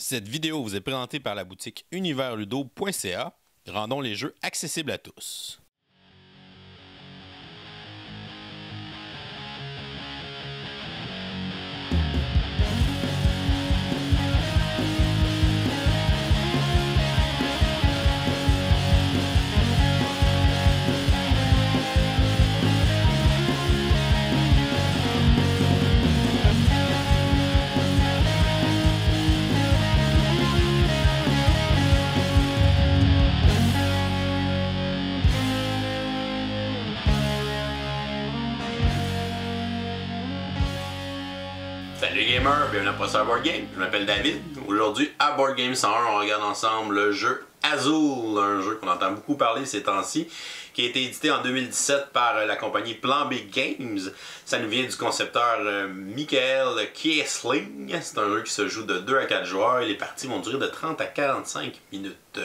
Cette vidéo vous est présentée par la boutique universludo.ca. Rendons les jeux accessibles à tous. Salut gamers, bienvenue à Board Game. Je m'appelle David. Aujourd'hui, à Board Game 101, on regarde ensemble le jeu Azul, un jeu qu'on entend beaucoup parler ces temps-ci, qui a été édité en 2017 par la compagnie Plan B Games. Ça nous vient du concepteur euh, Michael Kiesling. C'est un jeu qui se joue de 2 à 4 joueurs et les parties vont durer de 30 à 45 minutes.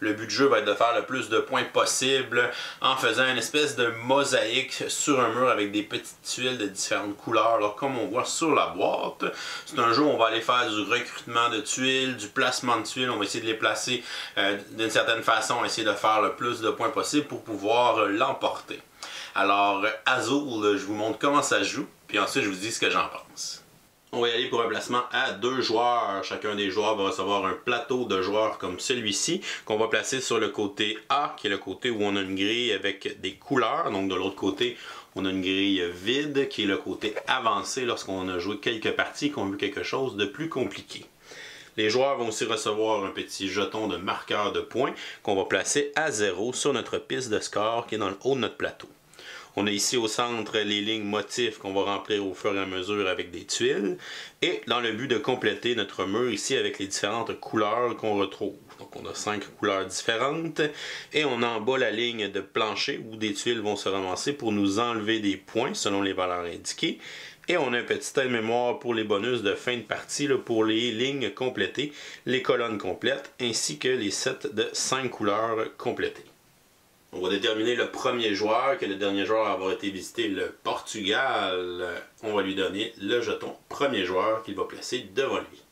Le but du jeu va être de faire le plus de points possible en faisant une espèce de mosaïque sur un mur avec des petites tuiles de différentes couleurs, là, comme on voit sur la boîte. C'est un jeu où on va aller faire du recrutement de tuiles, du placement de tuiles. On va essayer de les placer euh, d'une certaine façon, essayer de faire le plus de points possible pour pouvoir l'emporter. Alors, Azul, je vous montre comment ça joue, puis ensuite je vous dis ce que j'en pense. On va y aller pour un placement à deux joueurs. Chacun des joueurs va recevoir un plateau de joueurs comme celui-ci qu'on va placer sur le côté A, qui est le côté où on a une grille avec des couleurs. Donc de l'autre côté, on a une grille vide, qui est le côté avancé lorsqu'on a joué quelques parties qu'on a vu quelque chose de plus compliqué. Les joueurs vont aussi recevoir un petit jeton de marqueur de points qu'on va placer à zéro sur notre piste de score qui est dans le haut de notre plateau. On a ici au centre les lignes motifs qu'on va remplir au fur et à mesure avec des tuiles. Et dans le but de compléter notre mur ici avec les différentes couleurs qu'on retrouve. Donc on a cinq couleurs différentes. Et on a en bas la ligne de plancher où des tuiles vont se ramasser pour nous enlever des points selon les valeurs indiquées. Et on a un petit aide-mémoire pour les bonus de fin de partie pour les lignes complétées, les colonnes complètes, ainsi que les sets de 5 couleurs complétées. On va déterminer le premier joueur, que le dernier joueur à avoir été visité le Portugal. On va lui donner le jeton premier joueur qu'il va placer devant lui.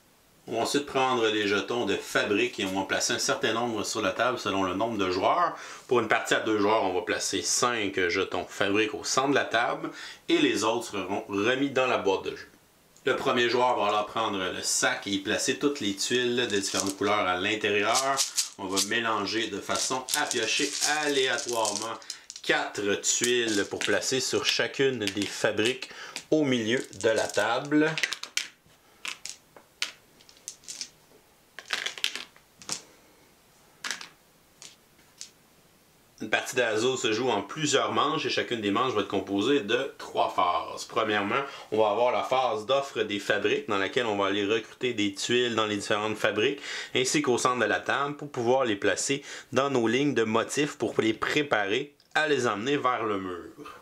On va ensuite prendre les jetons de fabrique et on va placer un certain nombre sur la table selon le nombre de joueurs. Pour une partie à deux joueurs, on va placer 5 jetons fabrique au centre de la table et les autres seront remis dans la boîte de jeu. Le premier joueur va alors prendre le sac et y placer toutes les tuiles de différentes couleurs à l'intérieur. On va mélanger de façon à piocher aléatoirement quatre tuiles pour placer sur chacune des fabriques au milieu de la table. Une partie d'Azo se joue en plusieurs manches et chacune des manches va être composée de trois phases. Premièrement, on va avoir la phase d'offre des fabriques dans laquelle on va aller recruter des tuiles dans les différentes fabriques ainsi qu'au centre de la table pour pouvoir les placer dans nos lignes de motifs pour les préparer à les emmener vers le mur.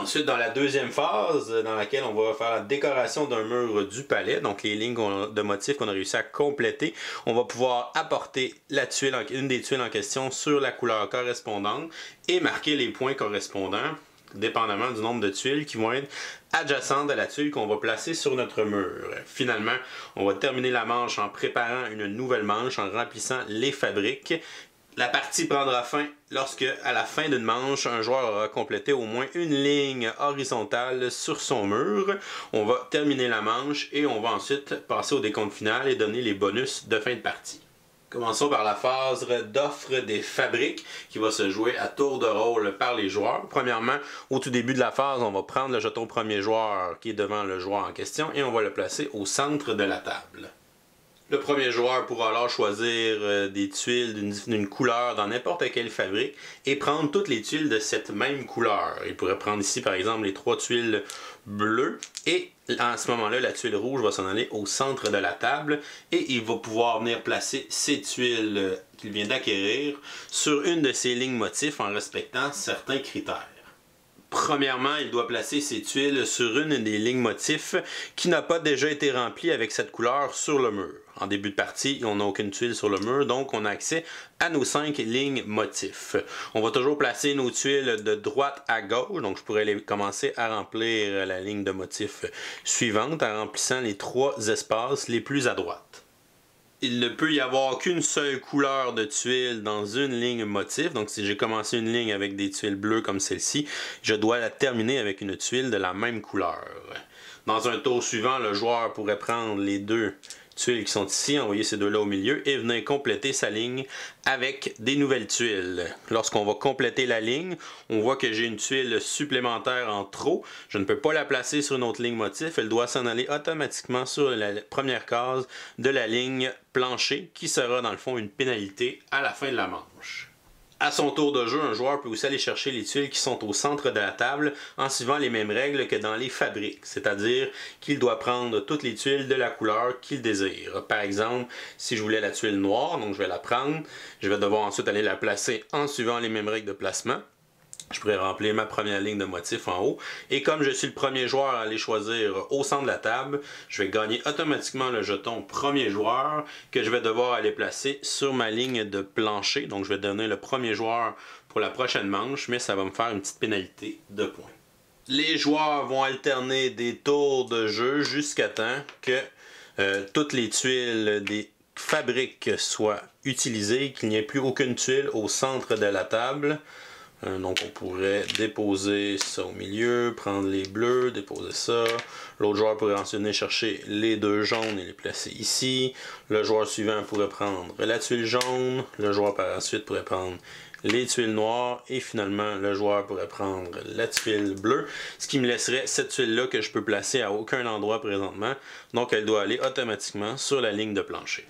Ensuite, dans la deuxième phase, dans laquelle on va faire la décoration d'un mur du palais, donc les lignes de motifs qu'on a réussi à compléter, on va pouvoir apporter une des tuiles en question sur la couleur correspondante et marquer les points correspondants dépendamment du nombre de tuiles qui vont être adjacentes à la tuile qu'on va placer sur notre mur. Finalement, on va terminer la manche en préparant une nouvelle manche, en remplissant les fabriques la partie prendra fin lorsque, à la fin d'une manche, un joueur aura complété au moins une ligne horizontale sur son mur. On va terminer la manche et on va ensuite passer au décompte final et donner les bonus de fin de partie. Commençons par la phase d'offre des fabriques qui va se jouer à tour de rôle par les joueurs. Premièrement, au tout début de la phase, on va prendre le jeton premier joueur qui est devant le joueur en question et on va le placer au centre de la table. Le premier joueur pourra alors choisir euh, des tuiles d'une couleur dans n'importe quelle fabrique et prendre toutes les tuiles de cette même couleur. Il pourrait prendre ici par exemple les trois tuiles bleues et à ce moment-là, la tuile rouge va s'en aller au centre de la table et il va pouvoir venir placer ces tuiles euh, qu'il vient d'acquérir sur une de ces lignes motifs en respectant certains critères. Premièrement, il doit placer ses tuiles sur une des lignes motifs qui n'a pas déjà été remplie avec cette couleur sur le mur. En début de partie, on n'a aucune tuile sur le mur, donc on a accès à nos cinq lignes motifs. On va toujours placer nos tuiles de droite à gauche, donc je pourrais les commencer à remplir la ligne de motif suivante en remplissant les trois espaces les plus à droite. Il ne peut y avoir qu'une seule couleur de tuile dans une ligne motif. Donc si j'ai commencé une ligne avec des tuiles bleues comme celle-ci, je dois la terminer avec une tuile de la même couleur. Dans un tour suivant, le joueur pourrait prendre les deux tuiles qui sont ici, envoyer ces deux-là au milieu et venir compléter sa ligne avec des nouvelles tuiles. Lorsqu'on va compléter la ligne, on voit que j'ai une tuile supplémentaire en trop. Je ne peux pas la placer sur une autre ligne motif. Elle doit s'en aller automatiquement sur la première case de la ligne plancher qui sera dans le fond une pénalité à la fin de la manche. À son tour de jeu, un joueur peut aussi aller chercher les tuiles qui sont au centre de la table en suivant les mêmes règles que dans les fabriques, c'est-à-dire qu'il doit prendre toutes les tuiles de la couleur qu'il désire. Par exemple, si je voulais la tuile noire, donc je vais la prendre, je vais devoir ensuite aller la placer en suivant les mêmes règles de placement je pourrais remplir ma première ligne de motif en haut. Et comme je suis le premier joueur à aller choisir au centre de la table, je vais gagner automatiquement le jeton premier joueur que je vais devoir aller placer sur ma ligne de plancher. Donc je vais donner le premier joueur pour la prochaine manche, mais ça va me faire une petite pénalité de points. Les joueurs vont alterner des tours de jeu jusqu'à temps que euh, toutes les tuiles des fabriques soient utilisées, qu'il n'y ait plus aucune tuile au centre de la table. Euh, donc on pourrait déposer ça au milieu, prendre les bleus, déposer ça. L'autre joueur pourrait ensuite chercher les deux jaunes et les placer ici. Le joueur suivant pourrait prendre la tuile jaune. Le joueur par la suite pourrait prendre les tuiles noires et finalement le joueur pourrait prendre la tuile bleue, ce qui me laisserait cette tuile-là que je peux placer à aucun endroit présentement, donc elle doit aller automatiquement sur la ligne de plancher.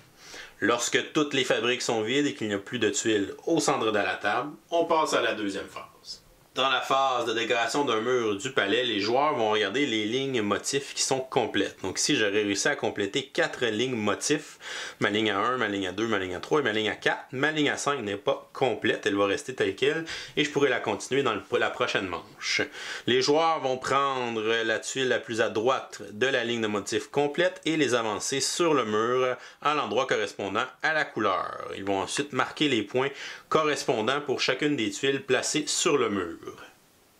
Lorsque toutes les fabriques sont vides et qu'il n'y a plus de tuiles au centre de la table, on passe à la deuxième phase. Dans la phase de décoration d'un mur du palais, les joueurs vont regarder les lignes motifs qui sont complètes. Donc si j'aurais réussi à compléter 4 lignes motifs, ma ligne à 1, ma ligne à 2, ma ligne à 3 et ma ligne à 4, ma ligne à 5 n'est pas complète, elle va rester telle qu'elle et je pourrais la continuer dans la prochaine manche. Les joueurs vont prendre la tuile la plus à droite de la ligne de motifs complète et les avancer sur le mur à l'endroit correspondant à la couleur. Ils vont ensuite marquer les points correspondants pour chacune des tuiles placées sur le mur.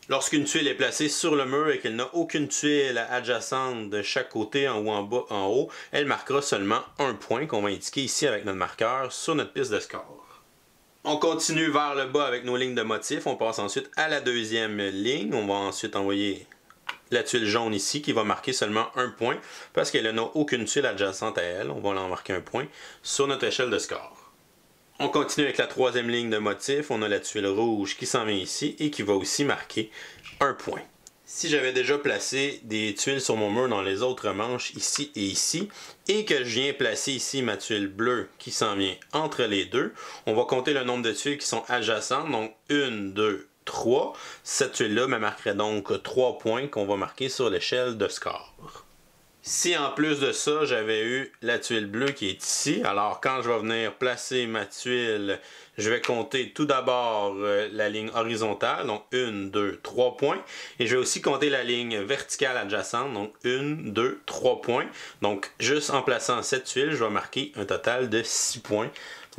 Lorsqu'une tuile est placée sur le mur et qu'elle n'a aucune tuile adjacente de chaque côté, en haut, en bas, en haut, elle marquera seulement un point qu'on va indiquer ici avec notre marqueur sur notre piste de score. On continue vers le bas avec nos lignes de motifs. On passe ensuite à la deuxième ligne. On va ensuite envoyer la tuile jaune ici qui va marquer seulement un point parce qu'elle n'a aucune tuile adjacente à elle. On va en marquer un point sur notre échelle de score. On continue avec la troisième ligne de motif. On a la tuile rouge qui s'en vient ici et qui va aussi marquer un point. Si j'avais déjà placé des tuiles sur mon mur dans les autres manches ici et ici, et que je viens placer ici ma tuile bleue qui s'en vient entre les deux, on va compter le nombre de tuiles qui sont adjacentes, donc 1, 2, 3. Cette tuile-là me marquerait donc 3 points qu'on va marquer sur l'échelle de score. Si en plus de ça, j'avais eu la tuile bleue qui est ici, alors quand je vais venir placer ma tuile, je vais compter tout d'abord euh, la ligne horizontale, donc 1, 2, 3 points. Et je vais aussi compter la ligne verticale adjacente, donc 1, 2, 3 points. Donc juste en plaçant cette tuile, je vais marquer un total de 6 points.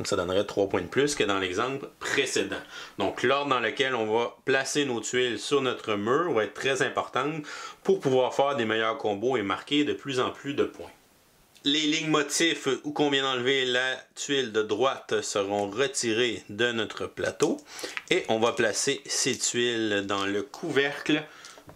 Ça donnerait 3 points de plus que dans l'exemple précédent. Donc l'ordre dans lequel on va placer nos tuiles sur notre mur va être très important pour pouvoir faire des meilleurs combos et marquer de plus en plus de points. Les lignes motifs où qu'on vient d'enlever la tuile de droite seront retirées de notre plateau et on va placer ces tuiles dans le couvercle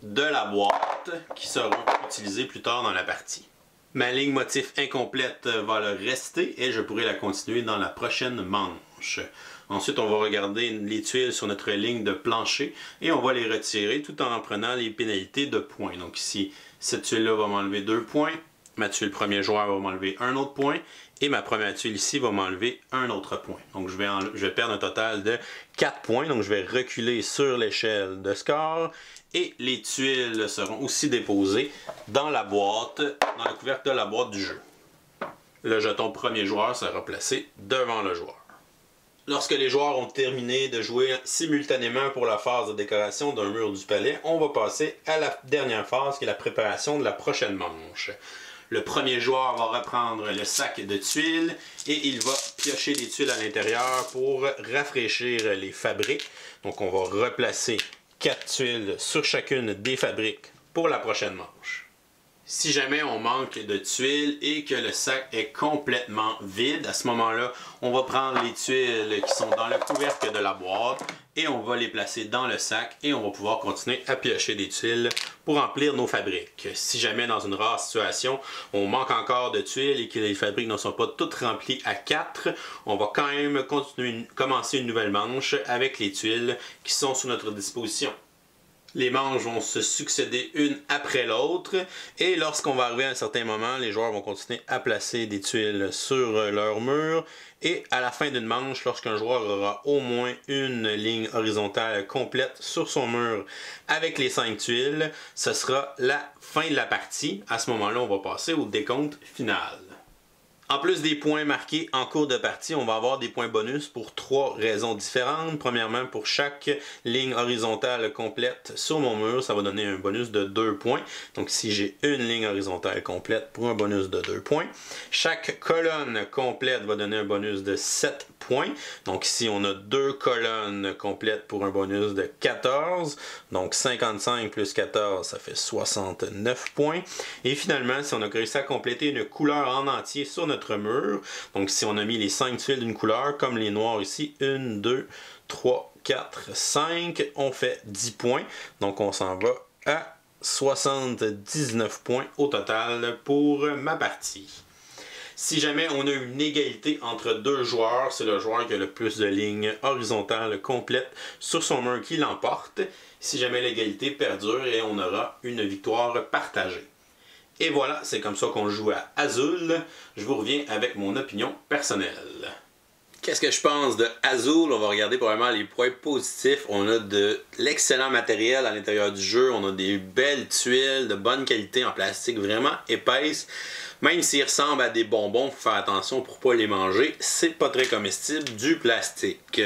de la boîte qui seront utilisées plus tard dans la partie. Ma ligne motif incomplète va le rester et je pourrai la continuer dans la prochaine manche. Ensuite, on va regarder les tuiles sur notre ligne de plancher et on va les retirer tout en prenant les pénalités de points. Donc ici, cette tuile-là va m'enlever deux points, ma tuile premier joueur va m'enlever un autre point et ma première tuile ici va m'enlever un autre point. Donc je vais, perdre un total de 4 points. Donc je vais reculer sur l'échelle de score et les tuiles seront aussi déposées dans la boîte, dans la couvercle de la boîte du jeu. Le jeton premier joueur sera placé devant le joueur. Lorsque les joueurs ont terminé de jouer simultanément pour la phase de décoration d'un mur du palais, on va passer à la dernière phase qui est la préparation de la prochaine manche. Le premier joueur va reprendre le sac de tuiles et il va piocher les tuiles à l'intérieur pour rafraîchir les fabriques. Donc on va replacer 4 tuiles sur chacune des fabriques pour la prochaine manche. Si jamais on manque de tuiles et que le sac est complètement vide, à ce moment-là, on va prendre les tuiles qui sont dans le couvercle de la boîte et on va les placer dans le sac et on va pouvoir continuer à piocher des tuiles pour remplir nos fabriques. Si jamais dans une rare situation, on manque encore de tuiles et que les fabriques ne sont pas toutes remplies à 4, on va quand même commencer une nouvelle manche avec les tuiles qui sont sous notre disposition. Les manches vont se succéder une après l'autre et lorsqu'on va arriver à un certain moment, les joueurs vont continuer à placer des tuiles sur leur mur et à la fin d'une manche, lorsqu'un joueur aura au moins une ligne horizontale complète sur son mur avec les 5 tuiles, ce sera la fin de la partie. À ce moment-là, on va passer au décompte final. En plus des points marqués en cours de partie, on va avoir des points bonus pour trois raisons différentes. Premièrement, pour chaque ligne horizontale complète sur mon mur, ça va donner un bonus de 2 points. Donc si j'ai une ligne horizontale complète pour un bonus de 2 points. Chaque colonne complète va donner un bonus de 7 Donc ici, on a deux colonnes complètes pour un bonus de 14. Donc 55 plus 14, ça fait 69 points. Et finalement, si on a réussi à compléter une couleur en entier sur notre mur. Donc si on a mis les 5 tuiles d'une couleur, comme les noirs ici, 1, 2, 3, 4, 5, on fait 10 points. Donc on s'en va à 79 points au total pour ma partie. Si jamais on a une égalité entre deux joueurs, c'est le joueur qui a le plus de lignes horizontales complètes sur son mur qui l'emporte. Si jamais l'égalité perdure et on aura une victoire partagée. Et voilà, c'est comme ça qu'on joue à Azul. Je vous reviens avec mon opinion personnelle. Qu'est-ce que je pense de Azul? On va regarder probablement les points positifs. On a de l'excellent matériel à l'intérieur du jeu. On a des belles tuiles de bonne qualité en plastique vraiment épaisse. Même s'ils ressemblent à des bonbons, faut faire attention pour pas les manger. C'est pas très comestible, du plastique.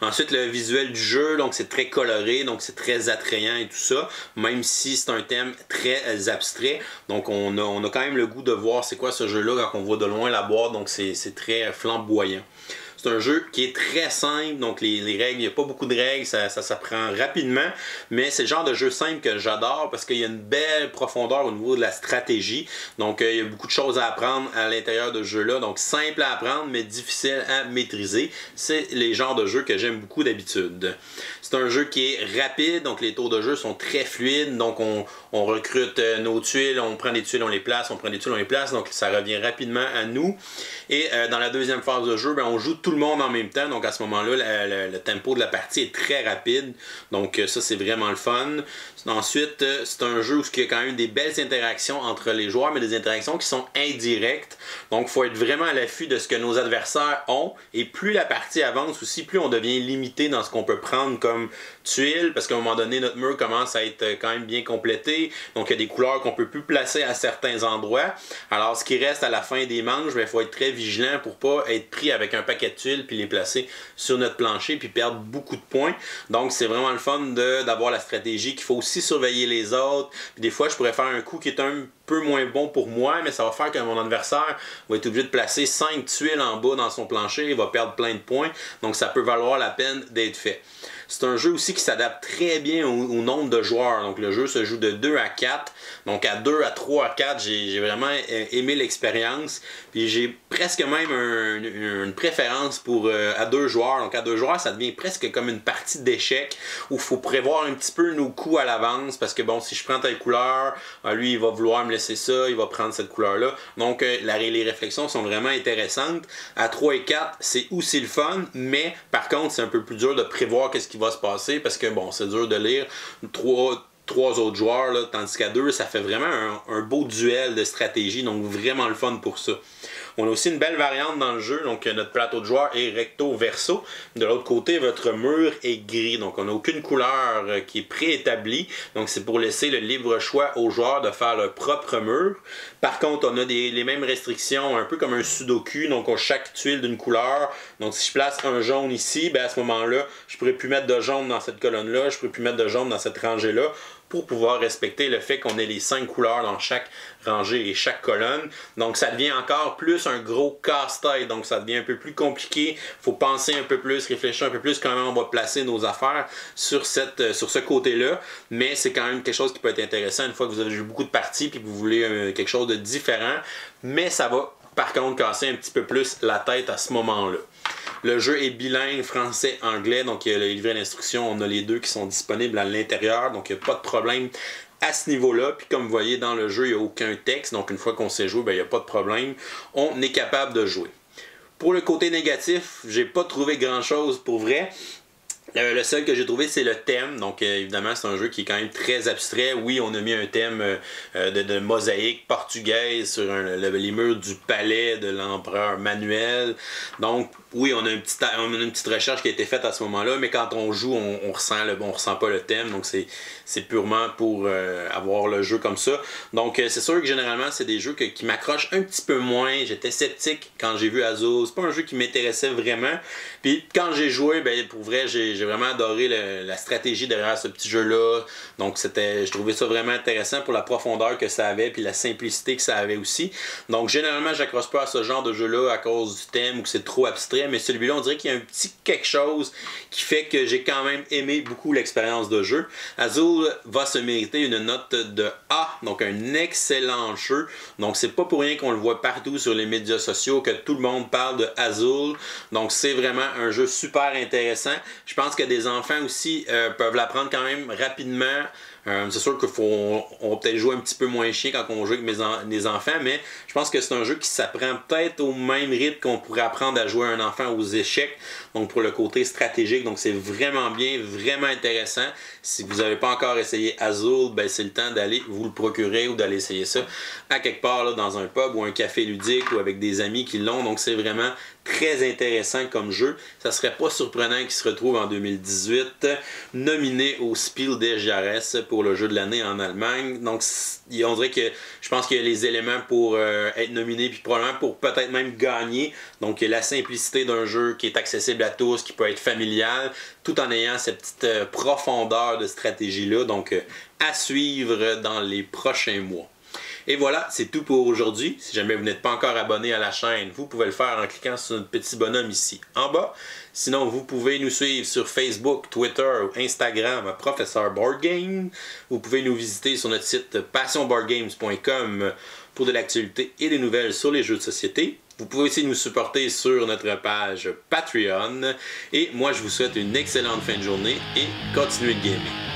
Ensuite, le visuel du jeu, donc c'est très coloré, donc c'est très attrayant et tout ça. Même si c'est un thème très abstrait. Donc on a, on a quand même le goût de voir c'est quoi ce jeu-là quand on voit de loin la boîte. Donc c'est très flamboyant. C'est un jeu qui est très simple, donc les, règles, il n'y a pas beaucoup de règles, ça, s'apprend rapidement, mais c'est le genre de jeu simple que j'adore parce qu'il y a une belle profondeur au niveau de la stratégie. Donc euh, il y a beaucoup de choses à apprendre à l'intérieur de ce jeu-là. Donc simple à apprendre, mais difficile à maîtriser. C'est les genres de jeux que j'aime beaucoup d'habitude. C'est un jeu qui est rapide, donc les tours de jeu sont très fluides. Donc on, recrute euh, nos tuiles, on prend des tuiles, on les place, on prend des tuiles, on les place. Donc ça revient rapidement à nous. Et euh, dans la deuxième phase de jeu, ben, on joue tout le monde en même temps. Donc à ce moment-là, le, tempo de la partie est très rapide. Donc euh, ça, c'est vraiment le fun. Ensuite, c'est un jeu où il y a quand même des belles interactions entre les joueurs, mais des interactions qui sont indirectes. Donc il faut être vraiment à l'affût de ce que nos adversaires ont. Et plus la partie avance aussi, plus on devient limité dans ce qu'on peut prendre comme tuiles, parce qu'à un moment donné, notre mur commence à être quand même bien complété. Donc, il y a des couleurs qu'on peut plus placer à certains endroits. Alors, ce qui reste à la fin des manches, il ben, faut être très vigilant pour pas être pris avec un paquet de tuiles puis les placer sur notre plancher puis perdre beaucoup de points. Donc, c'est vraiment le fun d'avoir la stratégie qu'il faut aussi surveiller les autres. des fois, je pourrais faire un coup qui est un peu moins bon pour moi, mais ça va faire que mon adversaire va être obligé de placer 5 tuiles en bas dans son plancher, il va perdre plein de points, donc ça peut valoir la peine d'être fait. C'est un jeu aussi qui s'adapte très bien au, nombre de joueurs. Donc le jeu se joue de 2 à 4. Donc à 2, à 3, à 4, j'ai vraiment aimé l'expérience. Puis j'ai presque même une préférence pour euh, à deux joueurs. Donc à deux joueurs, ça devient presque comme une partie d'échecs où il faut prévoir un petit peu nos coups à l'avance. Parce que bon, si je prends telle couleur, euh, lui il va vouloir me laisser ça, il va prendre cette couleur-là. Donc euh, les réflexions sont vraiment intéressantes. À 3 et 4, c'est aussi le fun, mais par contre, c'est un peu plus dur de prévoir qu'est-ce qui va se passer parce que bon, c'est dur de lire trois trois autres joueurs, là, tandis qu'à deux, ça fait vraiment un, beau duel de stratégie, donc vraiment le fun pour ça. On a aussi une belle variante dans le jeu, donc notre plateau de joueurs est recto-verso. De l'autre côté, votre mur est gris, donc on n'a aucune couleur euh, qui est préétablie, donc c'est pour laisser le libre choix aux joueurs de faire leur propre mur. Par contre, on a les mêmes restrictions, un peu comme un sudoku, donc on chaque tuile d'une couleur. Donc si je place un jaune ici, ben à ce moment-là, je pourrais plus mettre de jaune dans cette colonne-là, je pourrais plus mettre de jaune dans cette rangée-là pour pouvoir respecter le fait qu'on ait les cinq couleurs dans chaque rangée et chaque colonne. Donc ça devient encore plus un gros casse-tête, donc ça devient un peu plus compliqué. faut penser un peu plus, réfléchir un peu plus comment on va placer nos affaires sur, euh, ce côté-là. Mais c'est quand même quelque chose qui peut être intéressant une fois que vous avez joué beaucoup de parties et que vous voulez euh, quelque chose de différent. Mais ça va par contre casser un petit peu plus la tête à ce moment-là. Le jeu est bilingue français-anglais, donc il y a le livret d'instruction, on a les deux qui sont disponibles à l'intérieur, donc il n'y a pas de problème à ce niveau-là. Puis comme vous voyez dans le jeu, il n'y a aucun texte, donc une fois qu'on sait jouer, ben, il n'y a pas de problème. On est capable de jouer. Pour le côté négatif, j'ai pas trouvé grand-chose pour vrai. Euh, le seul que j'ai trouvé, c'est le thème. Donc, euh, évidemment, c'est un jeu qui est quand même très abstrait. Oui, on a mis un thème euh, de, mosaïque portugaise sur les murs du palais de l'empereur Manuel. Donc, oui, on a, une petite, une petite recherche qui a été faite à ce moment-là, mais quand on joue, on, ressent le, on ressent pas le thème. Donc, c'est purement pour avoir le jeu comme ça. Donc, c'est sûr que généralement, c'est des jeux qui m'accrochent un petit peu moins. J'étais sceptique quand j'ai vu Azul. C'est pas un jeu qui m'intéressait vraiment. Puis, quand j'ai joué, ben, pour vrai, j'ai j'ai vraiment adoré la stratégie derrière ce petit jeu-là. Donc, c'était, je trouvais ça vraiment intéressant pour la profondeur que ça avait, puis la simplicité que ça avait aussi. Donc, généralement, j'accroche pas à ce genre de jeu-là à cause du thème ou que c'est trop abstrait, mais celui-là, on dirait qu'il y a un petit quelque chose qui fait que j'ai quand même aimé beaucoup l'expérience de jeu. Azul va se mériter une note de A, donc un excellent jeu. Donc, c'est pas pour rien qu'on le voit partout sur les médias sociaux, que tout le monde parle de Azul. Donc, c'est vraiment un jeu super intéressant. Je pense que des enfants aussi euh, peuvent l'apprendre quand même rapidement. Euh, c'est sûr qu'il faut on, peut-être jouer un petit peu moins chien quand on joue avec mes enfants, mais je pense que c'est un jeu qui s'apprend peut-être au même rythme qu'on pourrait apprendre à jouer un enfant aux échecs. Donc pour le côté stratégique, donc c'est vraiment bien, vraiment intéressant. Si vous n'avez pas encore essayé Azul, ben c'est le temps d'aller vous le procurer ou d'aller essayer ça à quelque part dans un pub ou un café ludique ou avec des amis qui l'ont. Donc c'est vraiment très intéressant comme jeu. Ça serait pas surprenant qu'il se retrouve en 2018 nominé au Spiel des Jahres pour le jeu de l'année en Allemagne. Donc on dirait que je pense qu'il y a les éléments pour euh, être nominé puis probablement pour peut-être même gagner. Donc la simplicité d'un jeu qui est accessible à tous, qui peut être familial, tout en ayant cette petite euh, profondeur de stratégie là. Donc euh, à suivre dans les prochains mois. Et voilà, c'est tout pour aujourd'hui. Si jamais vous n'êtes pas encore abonné à la chaîne, vous pouvez le faire en cliquant sur notre petit bonhomme ici en bas. Sinon, vous pouvez nous suivre sur Facebook, Twitter ou Instagram à Professeur. Vous pouvez nous visiter sur notre site passionboardgames.com pour de l'actualité et des nouvelles sur les jeux de société. Vous pouvez aussi nous supporter sur notre page Patreon. Et moi, je vous souhaite une excellente fin de journée et continuez de gamer.